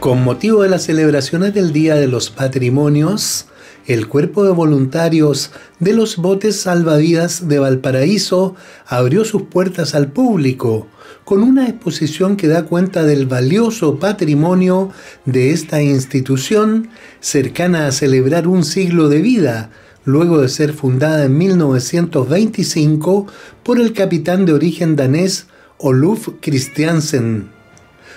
Con motivo de las celebraciones del Día de los Patrimonios, el Cuerpo de Voluntarios de los Botes Salvavidas de Valparaíso abrió sus puertas al público con una exposición que da cuenta del valioso patrimonio de esta institución cercana a celebrar un siglo de vida, luego de ser fundada en 1925 por el capitán de origen danés Oluf Christiansen.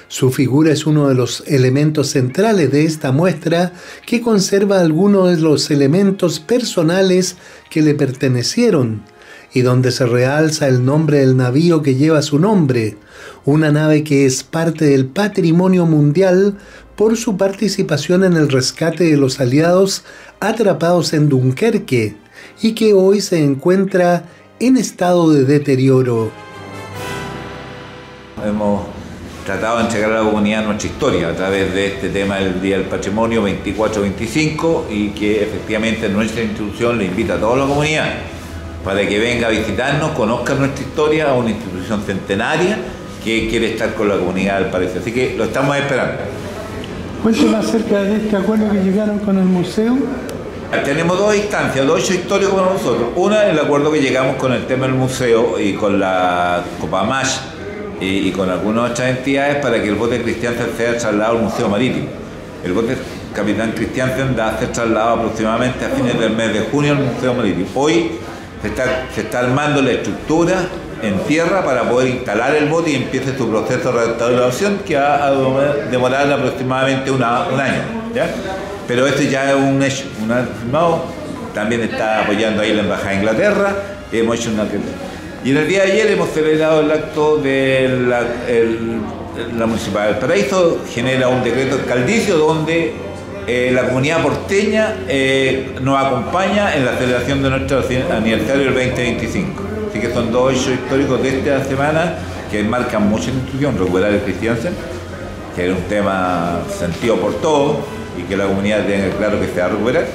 Su figura es uno de los elementos centrales de esta muestra que conserva algunos de los elementos personales que le pertenecieron y donde se realza el nombre del navío que lleva su nombre, una nave que es parte del patrimonio mundial por su participación en el rescate de los aliados atrapados en Dunkerque y que hoy se encuentra en estado de deterioro. Hemos tratado de entregar a la comunidad nuestra historia a través de este tema del Día del Patrimonio 24-25 y que efectivamente nuestra institución le invita a toda la comunidad para que venga a visitarnos, conozca nuestra historia, a una institución centenaria que quiere estar con la comunidad del país. Así que lo estamos esperando. Cuénteme acerca de este acuerdo que llegaron con el museo. Tenemos dos instancias, dos hechos históricos con nosotros. Una, el acuerdo que llegamos con el tema del museo y con la Copamash y, con algunas otras entidades para que el bote Christiansen sea trasladado al Museo Marítimo. El bote Capitán Christiansen va a ser trasladado aproximadamente a fines del mes de junio al Museo Marítimo. Hoy se está, se está armando la estructura en tierra para poder instalar el bote y empiece su proceso de restauración que va a demorar aproximadamente un año. Pero este ya es un hecho, un firmado. También está apoyando ahí la Embajada de Inglaterra. Hemos hecho una y en el día de ayer hemos celebrado el acto de la, la Municipalidad del Paraíso, genera un decreto alcaldicio donde eh, la comunidad porteña eh, nos acompaña en la celebración de nuestro aniversario del 2025. Así que son dos hechos históricos de esta semana que marcan mucha institución, recuperar el cristiansen, que es un tema sentido por todos y que la comunidad tenga claro que se va a recuperar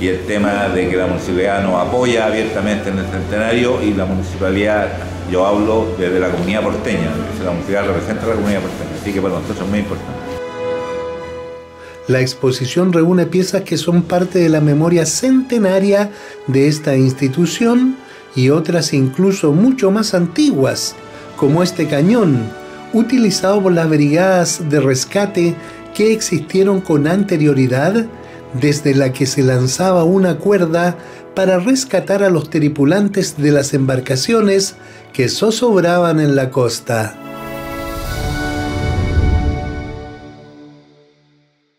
y el tema de que la municipalidad nos apoya abiertamente en el centenario y la municipalidad, yo hablo desde la comunidad porteña, la municipalidad representa a la comunidad porteña, así que para nosotros es muy importante. La exposición reúne piezas que son parte de la memoria centenaria de esta institución y otras incluso mucho más antiguas, como este cañón, utilizado por las brigadas de rescate que existieron con anterioridad desde la que se lanzaba una cuerda para rescatar a los tripulantes de las embarcaciones que zozobraban en la costa.